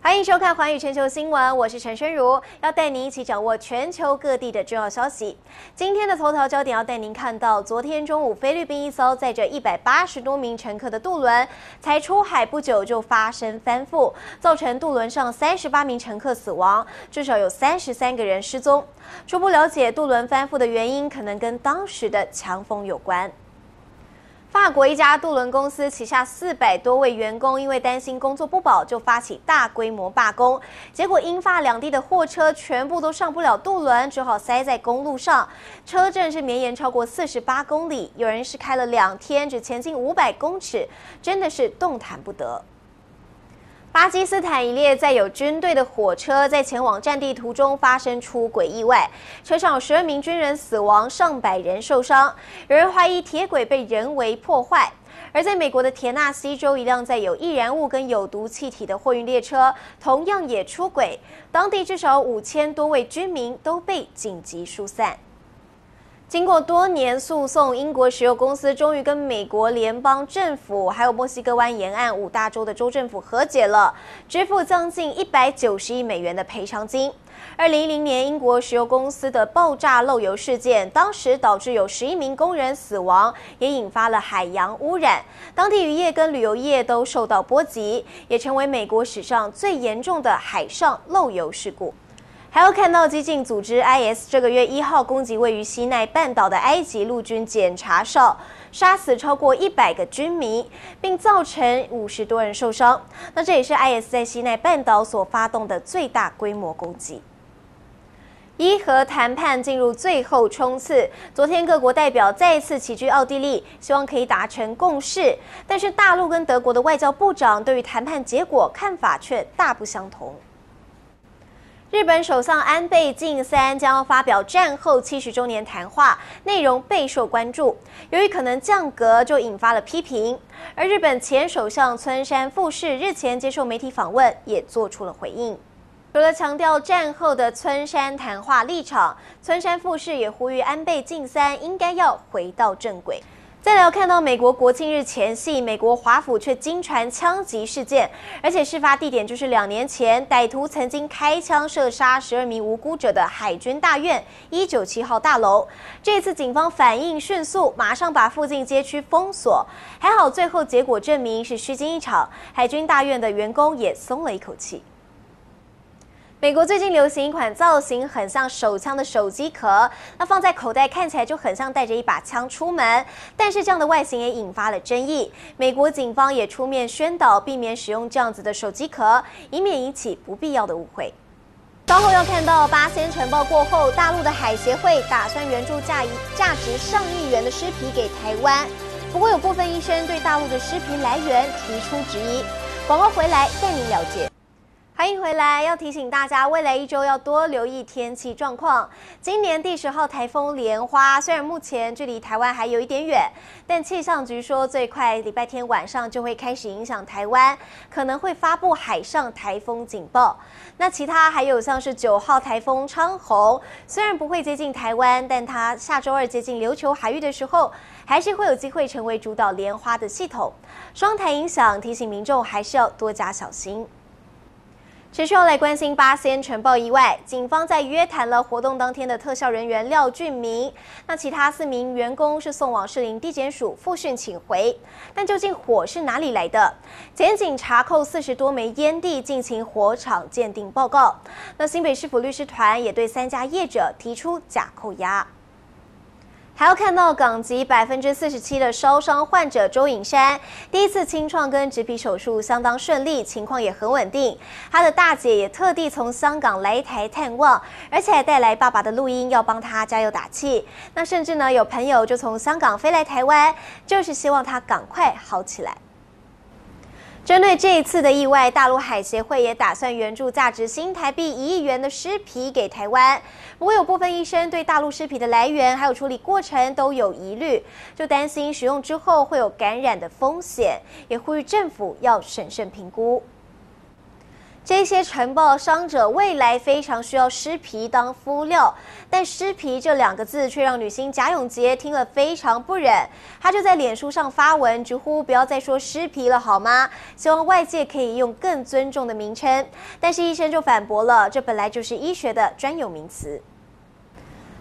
欢迎收看《环宇全球新闻》，我是陈轩如，要带您一起掌握全球各地的重要消息。今天的头条焦点要带您看到，昨天中午菲律宾一艘载着一百八十多名乘客的渡轮，才出海不久就发生翻覆，造成渡轮上三十八名乘客死亡，至少有三十三个人失踪。初步了解，渡轮翻覆的原因可能跟当时的强风有关。法国一家渡轮公司旗下四百多位员工，因为担心工作不保，就发起大规模罢工。结果，英法两地的货车全部都上不了渡轮，只好塞在公路上。车阵是绵延超过四十八公里，有人是开了两天，只前进五百公尺，真的是动弹不得。巴基斯坦一列载有军队的火车在前往战地途中发生出轨意外，车上有十二名军人死亡，上百人受伤。有人怀疑铁轨被人为破坏。而在美国的田纳西州，一辆载有易燃物跟有毒气体的货运列车同样也出轨，当地至少五千多位居民都被紧急疏散。经过多年诉讼，英国石油公司终于跟美国联邦政府还有墨西哥湾沿岸五大洲的州政府和解了，支付将近一百九十亿美元的赔偿金。二零一零年，英国石油公司的爆炸漏油事件，当时导致有十一名工人死亡，也引发了海洋污染，当地渔业跟旅游业都受到波及，也成为美国史上最严重的海上漏油事故。还要看到激进组织 IS 这个月一号攻击位于西奈半岛的埃及陆军检查哨，杀死超过一百个军迷，并造成五十多人受伤。那这也是 IS 在西奈半岛所发动的最大规模攻击。伊核谈判进入最后冲刺，昨天各国代表再一次齐聚奥地利，希望可以达成共识。但是大陆跟德国的外交部长对于谈判结果看法却大不相同。日本首相安倍晋三将要发表战后七十周年谈话，内容备受关注。由于可能降格，就引发了批评。而日本前首相村山富士日前接受媒体访问，也做出了回应。除了强调战后的村山谈话立场，村山富士也呼吁安倍晋三应该要回到正轨。再来看到美国国庆日前夕，美国华府却惊传枪击事件，而且事发地点就是两年前歹徒曾经开枪射杀十二名无辜者的海军大院一九七号大楼。这次警方反应迅速，马上把附近街区封锁。还好最后结果证明是虚惊一场，海军大院的员工也松了一口气。美国最近流行一款造型很像手枪的手机壳，那放在口袋看起来就很像带着一把枪出门。但是这样的外形也引发了争议，美国警方也出面宣导避免使用这样子的手机壳，以免引起不必要的误会。稍后要看到八仙城爆过后，大陆的海协会打算援助价一价值上亿元的尸皮给台湾，不过有部分医生对大陆的尸皮来源提出质疑。广告回来带您了解。欢迎回来，要提醒大家，未来一周要多留意天气状况。今年第十号台风莲花，虽然目前距离台湾还有一点远，但气象局说最快礼拜天晚上就会开始影响台湾，可能会发布海上台风警报。那其他还有像是九号台风昌洪，虽然不会接近台湾，但它下周二接近琉球海域的时候，还是会有机会成为主导莲花的系统。双台影响，提醒民众还是要多加小心。持续要来关心八仙城爆意外，警方在约谈了活动当天的特效人员廖俊明，那其他四名员工是送往士林地检署复讯请回。但究竟火是哪里来的？检警查扣四十多枚烟蒂进行火场鉴定报告。那新北市府律师团也对三家业者提出假扣押。还要看到港籍百分之四十七的烧伤患者周颖山，第一次清创跟植皮手术相当顺利，情况也很稳定。他的大姐也特地从香港来台探望，而且还带来爸爸的录音，要帮他加油打气。那甚至呢，有朋友就从香港飞来台湾，就是希望他赶快好起来。针对这一次的意外，大陆海协会也打算援助价值新台币一亿元的尸皮给台湾。不过有部分医生对大陆尸皮的来源还有处理过程都有疑虑，就担心使用之后会有感染的风险，也呼吁政府要审慎评估。这些承包伤者未来非常需要尸皮当敷料，但尸皮这两个字却让女星贾永杰听了非常不忍，她就在脸书上发文直呼不要再说尸皮了好吗？希望外界可以用更尊重的名称。但是医生就反驳了，这本来就是医学的专有名词。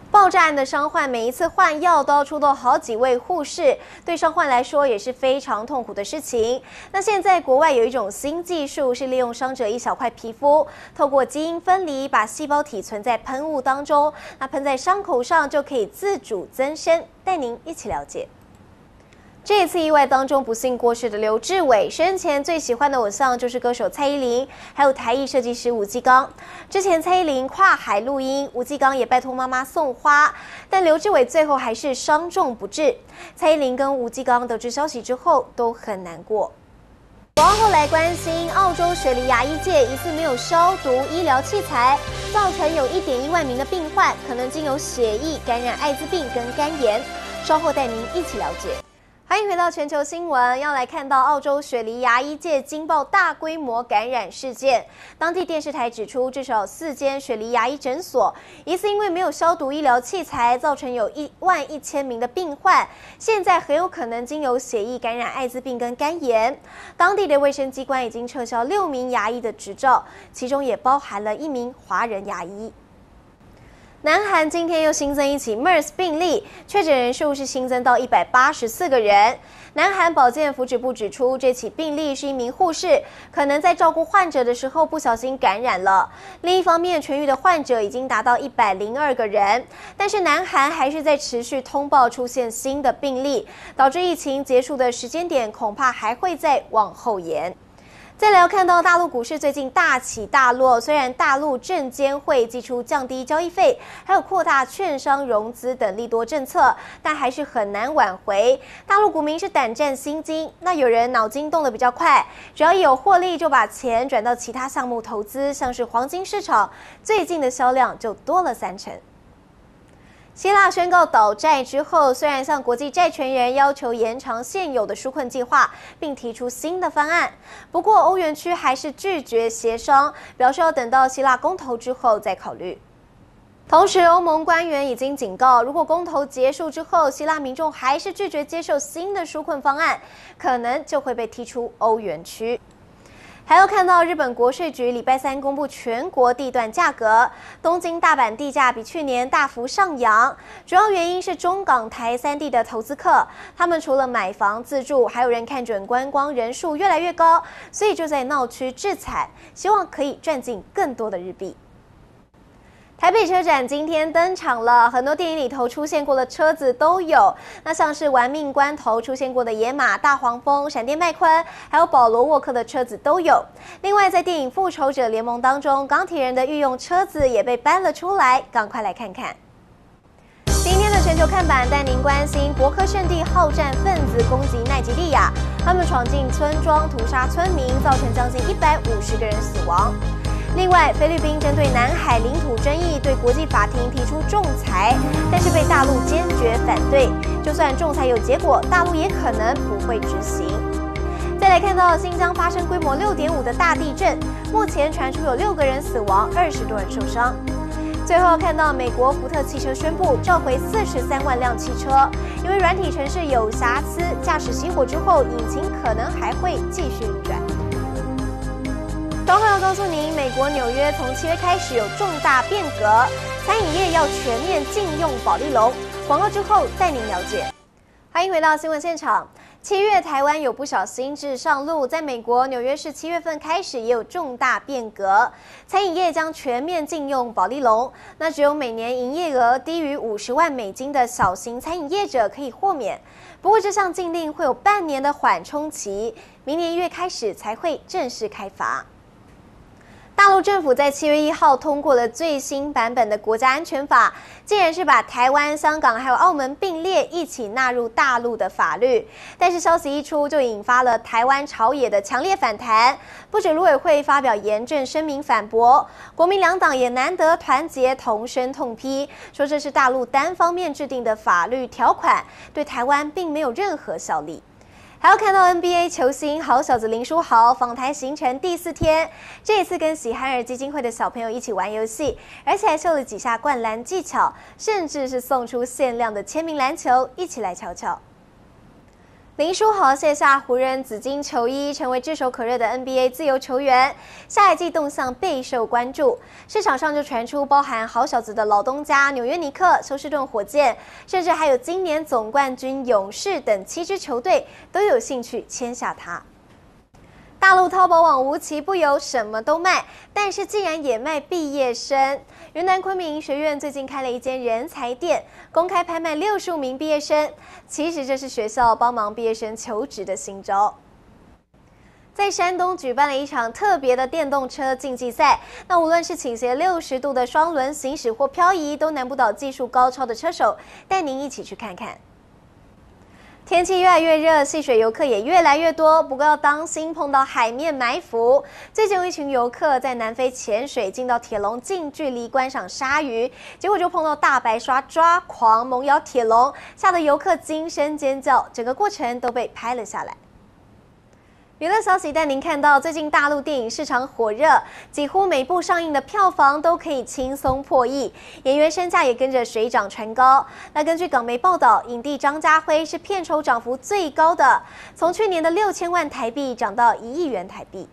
爆炸案的伤患每一次换药都要出动好几位护士，对伤患来说也是非常痛苦的事情。那现在国外有一种新技术，是利用伤者一小块皮肤，透过基因分离，把细胞体存在喷雾当中，那喷在伤口上就可以自主增生。带您一起了解。这次意外当中不幸过世的刘志伟，生前最喜欢的偶像就是歌手蔡依林，还有台艺设计师吴继刚。之前蔡依林跨海录音，吴继刚也拜托妈妈送花，但刘志伟最后还是伤重不治。蔡依林跟吴继刚得知消息之后都很难过。往后来关心澳洲雪梨牙医界疑似没有消毒医疗器材，造成有一点一万名的病患可能经由血液感染艾滋病跟肝炎。稍后带您一起了解。欢迎回到全球新闻，要来看到澳洲雪梨牙医界惊爆大规模感染事件。当地电视台指出，至少四间雪梨牙医诊所疑似因为没有消毒医疗器材，造成有一万一千名的病患，现在很有可能经由血液感染艾滋病跟肝炎。当地的卫生机关已经撤销六名牙医的执照，其中也包含了一名华人牙医。南韩今天又新增一起 MERS 病例，确诊人数是新增到一百八十四个人。南韩保健福祉部指出，这起病例是一名护士，可能在照顾患者的时候不小心感染了。另一方面，痊愈的患者已经达到一百零二个人，但是南韩还是在持续通报出现新的病例，导致疫情结束的时间点恐怕还会再往后延。再来要看到大陆股市最近大起大落，虽然大陆证监会寄出降低交易费，还有扩大券商融资等利多政策，但还是很难挽回。大陆股民是胆战心惊，那有人脑筋动得比较快，只要一有获利就把钱转到其他项目投资，像是黄金市场，最近的销量就多了三成。希腊宣告倒债之后，虽然向国际债权人要求延长现有的纾困计划，并提出新的方案，不过欧元区还是拒绝协商，表示要等到希腊公投之后再考虑。同时，欧盟官员已经警告，如果公投结束之后，希腊民众还是拒绝接受新的纾困方案，可能就会被踢出欧元区。还要看到日本国税局礼拜三公布全国地段价格，东京、大阪地价比去年大幅上扬，主要原因是中港台三地的投资客，他们除了买房自住，还有人看准观光人数越来越高，所以就在闹区置产，希望可以赚进更多的日币。台北车展今天登场了，很多电影里头出现过的车子都有。那像是《玩命关头》出现过的野马、大黄蜂、闪电麦昆，还有保罗沃克的车子都有。另外，在电影《复仇者联盟》当中，钢铁人的御用车子也被搬了出来，赶快来看看。今天的全球看板带您关心：博科圣地好战分子攻击奈及利亚，他们闯进村庄屠杀村民，造成将近一百五十个人死亡。另外，菲律宾针对南海领土争议对国际法庭提出仲裁，但是被大陆坚决反对。就算仲裁有结果，大陆也可能不会执行。再来看到新疆发生规模六点五的大地震，目前传出有六个人死亡，二十多人受伤。最后看到美国福特汽车宣布召回四十三万辆汽车，因为软体程式有瑕疵，驾驶熄火之后，引擎可能还会继续运转。稍后要告诉您，美国纽约从七月开始有重大变革，餐饮业要全面禁用保利龙。广告之后带您了解。欢迎回到新闻现场。七月台湾有不少新制上路，在美国纽约市七月份开始也有重大变革，餐饮业将全面禁用保利龙。那只有每年营业额低于五十万美金的小型餐饮业者可以豁免。不过这项禁令会有半年的缓冲期，明年一月开始才会正式开罚。大陆政府在七月一号通过了最新版本的国家安全法，竟然是把台湾、香港还有澳门并列一起纳入大陆的法律。但是消息一出，就引发了台湾朝野的强烈反弹，不止陆委会发表严正声明反驳，国民两党也难得团结同声痛批，说这是大陆单方面制定的法律条款，对台湾并没有任何效力。还要看到 NBA 球星好小子林书豪访台行程第四天，这一次跟喜憨儿基金会的小朋友一起玩游戏，而且还秀了几下灌篮技巧，甚至是送出限量的签名篮球，一起来瞧瞧。林书豪卸下湖人紫金球衣，成为炙手可热的 NBA 自由球员。下一季动向备受关注，市场上就传出包含好小子的老东家纽约尼克、休斯顿火箭，甚至还有今年总冠军勇士等七支球队都有兴趣签下他。大陆淘宝网无奇不有，什么都卖，但是竟然也卖毕业生。云南昆明学院最近开了一间人才店，公开拍卖六十五名毕业生。其实这是学校帮忙毕业生求职的新招。在山东举办了一场特别的电动车竞技赛，那无论是倾斜六十度的双轮行驶或漂移，都难不倒技术高超的车手。带您一起去看看。天气越来越热，戏水游客也越来越多。不过要当心碰到海面埋伏。最近有一群游客在南非潜水，进到铁笼近距离观赏鲨鱼，结果就碰到大白鲨抓狂猛咬铁笼，吓得游客惊声尖叫，整个过程都被拍了下来。娱乐消息带您看到，最近大陆电影市场火热，几乎每部上映的票房都可以轻松破亿，演员身价也跟着水涨船高。那根据港媒报道，影帝张家辉是片酬涨幅最高的，从去年的六千万台币涨到一亿元台币。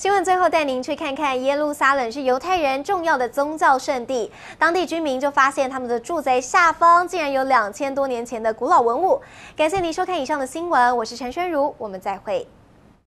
新闻最后带您去看看耶路撒冷是犹太人重要的宗教圣地，当地居民就发现他们的住宅下方竟然有两千多年前的古老文物。感谢您收看以上的新闻，我是陈宣如，我们再会。